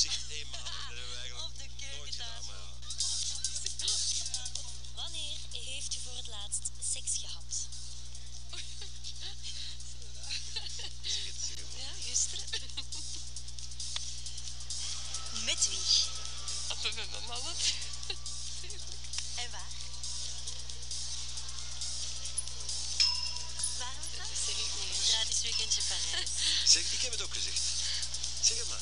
die eenmaal. Dat hebben eigenlijk Op de nooit Wanneer heeft je voor het laatst seks gehad? ja, gisteren. Met wie? Met mijn man. En waar? Waarom dat? Zeg ik niet. Gratis weekendje Parijs. Zeg, ik heb het ook gezegd. Zeg het maar.